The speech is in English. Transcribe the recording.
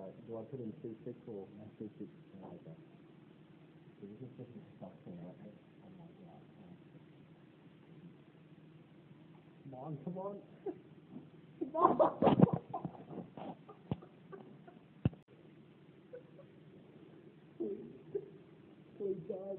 uh, do I put in C six or C six So just a. Oh come on, come on. Please, please, God.